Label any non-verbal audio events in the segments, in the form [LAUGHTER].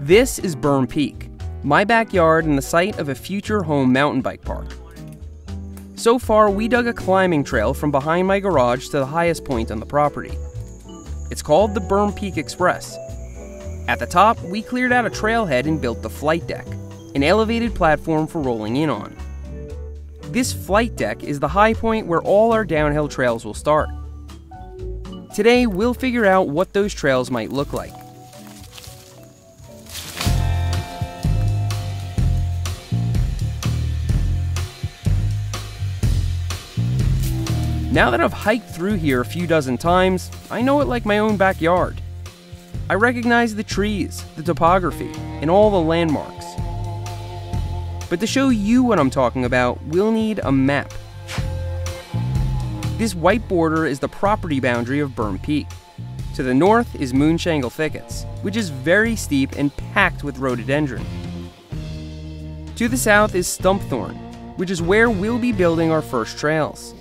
This is Berm Peak, my backyard and the site of a future home mountain bike park. So far, we dug a climbing trail from behind my garage to the highest point on the property. It's called the Berm Peak Express. At the top, we cleared out a trailhead and built the flight deck, an elevated platform for rolling in on. This flight deck is the high point where all our downhill trails will start. Today, we'll figure out what those trails might look like. Now that I've hiked through here a few dozen times, I know it like my own backyard. I recognize the trees, the topography, and all the landmarks. But to show you what I'm talking about, we'll need a map. This white border is the property boundary of Berm Peak. To the north is Moonshangle Thickets, which is very steep and packed with rhododendron. To the south is Stumpthorn, which is where we'll be building our first trails.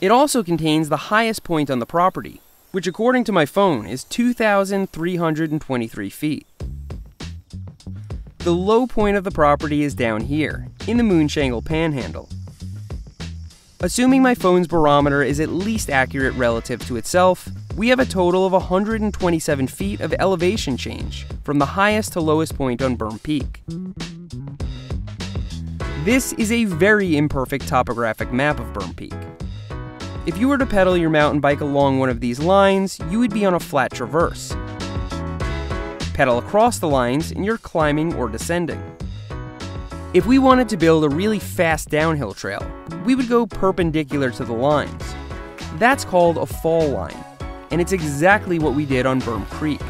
It also contains the highest point on the property, which according to my phone is 2,323 feet. The low point of the property is down here, in the Moonshangle Panhandle. Assuming my phone's barometer is at least accurate relative to itself, we have a total of 127 feet of elevation change from the highest to lowest point on Berm Peak. This is a very imperfect topographic map of Berm Peak. If you were to pedal your mountain bike along one of these lines, you would be on a flat traverse. Pedal across the lines and you're climbing or descending. If we wanted to build a really fast downhill trail, we would go perpendicular to the lines. That's called a fall line, and it's exactly what we did on Berm Creek.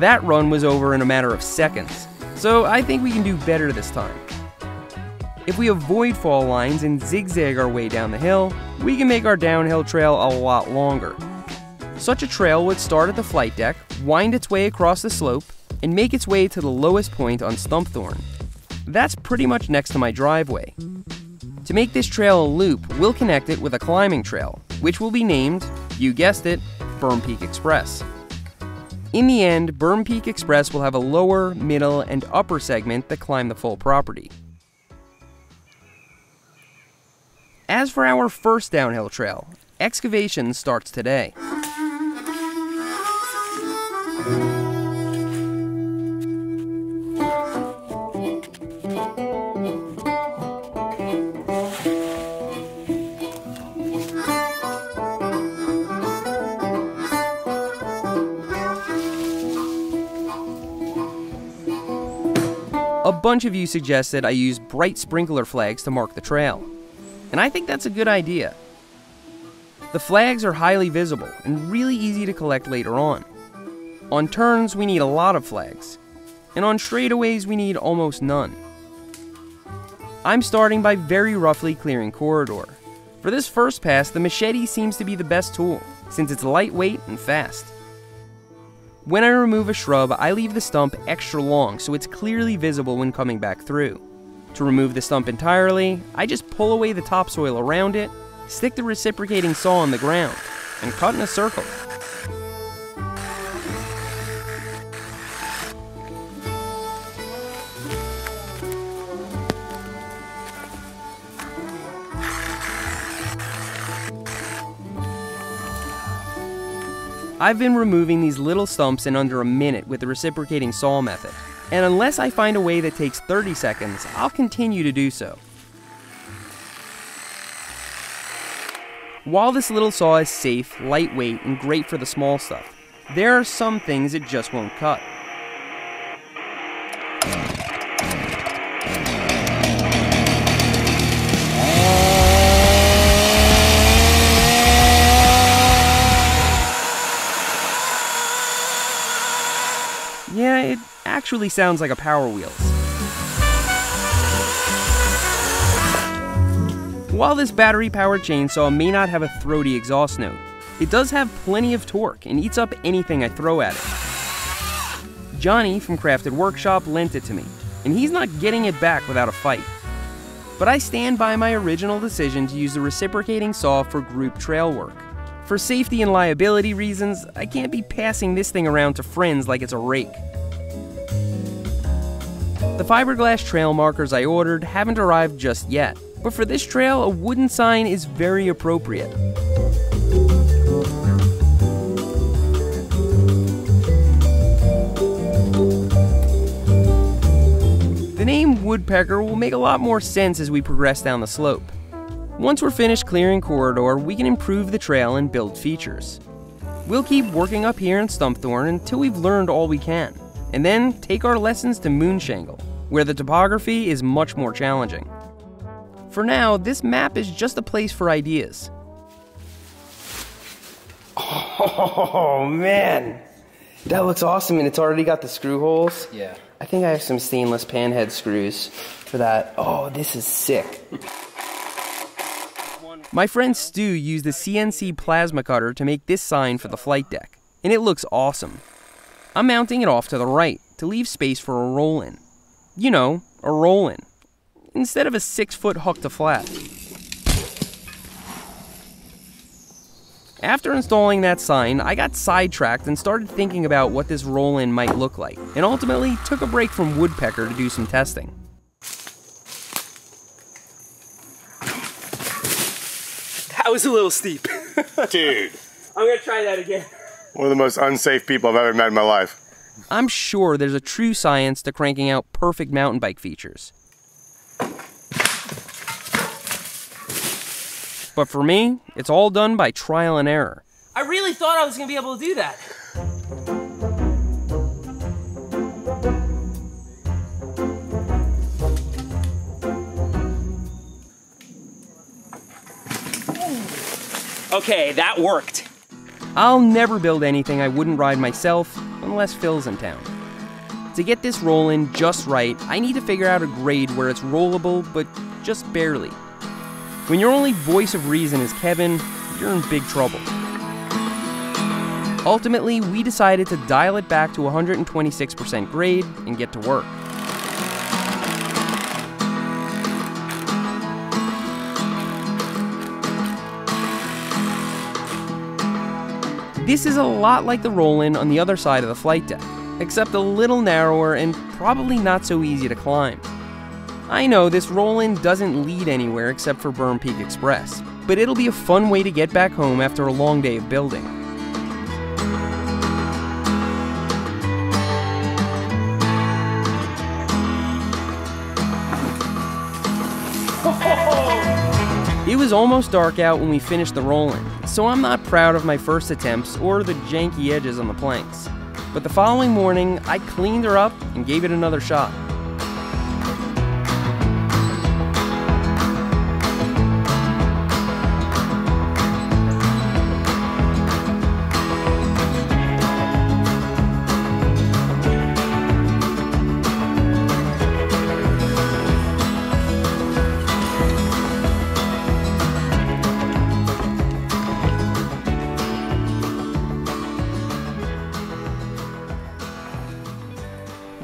That run was over in a matter of seconds, so I think we can do better this time. If we avoid fall lines and zigzag our way down the hill, we can make our downhill trail a lot longer. Such a trail would start at the flight deck, wind its way across the slope, and make its way to the lowest point on Stumpthorn. That's pretty much next to my driveway. To make this trail a loop, we'll connect it with a climbing trail, which will be named, you guessed it, Berm Peak Express. In the end, Berm Peak Express will have a lower, middle, and upper segment that climb the full property. As for our first downhill trail, excavation starts today. A bunch of you suggested I use bright sprinkler flags to mark the trail and I think that's a good idea. The flags are highly visible and really easy to collect later on. On turns, we need a lot of flags, and on straightaways, we need almost none. I'm starting by very roughly clearing corridor. For this first pass, the machete seems to be the best tool, since it's lightweight and fast. When I remove a shrub, I leave the stump extra long so it's clearly visible when coming back through. To remove the stump entirely, I just pull away the topsoil around it, stick the reciprocating saw in the ground, and cut in a circle. I've been removing these little stumps in under a minute with the reciprocating saw method and unless I find a way that takes 30 seconds, I'll continue to do so. While this little saw is safe, lightweight, and great for the small stuff, there are some things it just won't cut. Actually sounds like a Power Wheels. While this battery powered chainsaw may not have a throaty exhaust note, it does have plenty of torque and eats up anything I throw at it. Johnny from Crafted Workshop lent it to me, and he's not getting it back without a fight. But I stand by my original decision to use the reciprocating saw for group trail work. For safety and liability reasons, I can't be passing this thing around to friends like it's a rake. The fiberglass trail markers I ordered haven't arrived just yet, but for this trail, a wooden sign is very appropriate. The name Woodpecker will make a lot more sense as we progress down the slope. Once we're finished clearing corridor, we can improve the trail and build features. We'll keep working up here in Stumpthorn until we've learned all we can, and then take our lessons to Moonshangle, where the topography is much more challenging. For now, this map is just a place for ideas. Oh man, that looks awesome, and it's already got the screw holes. Yeah. I think I have some stainless panhead screws for that. Oh, this is sick. My friend Stu used the CNC plasma cutter to make this sign for the flight deck, and it looks awesome. I'm mounting it off to the right to leave space for a roll in. You know, a roll in. Instead of a six foot hook to flat. After installing that sign, I got sidetracked and started thinking about what this roll in might look like, and ultimately took a break from Woodpecker to do some testing. That was a little steep. [LAUGHS] Dude, I'm gonna try that again. one of the most unsafe people I've ever met in my life. I'm sure there's a true science to cranking out perfect mountain bike features. But for me, it's all done by trial and error. I really thought I was gonna be able to do that. okay, that worked. I'll never build anything I wouldn't ride myself unless Phil's in town. To get this rolling just right, I need to figure out a grade where it's rollable, but just barely. When your only voice of reason is Kevin, you're in big trouble. Ultimately, we decided to dial it back to 126% grade and get to work. This is a lot like the roll in on the other side of the flight deck, except a little narrower and probably not so easy to climb. I know this roll in doesn't lead anywhere except for Berm Peak Express, but it'll be a fun way to get back home after a long day of building. Was almost dark out when we finished the roll in, so I'm not proud of my first attempts or the janky edges on the planks. But the following morning, I cleaned her up and gave it another shot.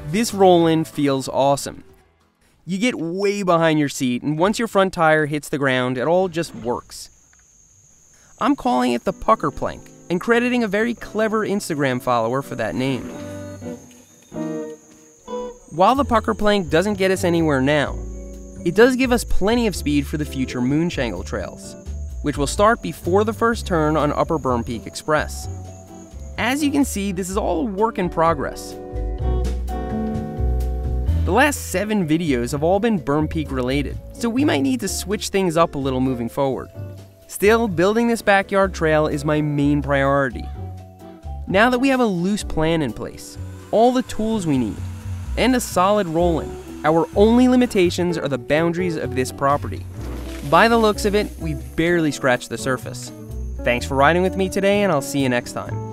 This roll in feels awesome. You get way behind your seat, and once your front tire hits the ground, it all just works. I'm calling it the pucker plank and crediting a very clever Instagram follower for that name. While the pucker plank doesn't get us anywhere now, it does give us plenty of speed for the future Moonshangle trails, which will start before the first turn on Upper Berm Peak Express. As you can see, this is all a work in progress. The last seven videos have all been Berm Peak related, so we might need to switch things up a little moving forward. Still, building this backyard trail is my main priority. Now that we have a loose plan in place, all the tools we need, and a solid roll in, our only limitations are the boundaries of this property. By the looks of it, we've barely scratched the surface. Thanks for riding with me today, and I'll see you next time.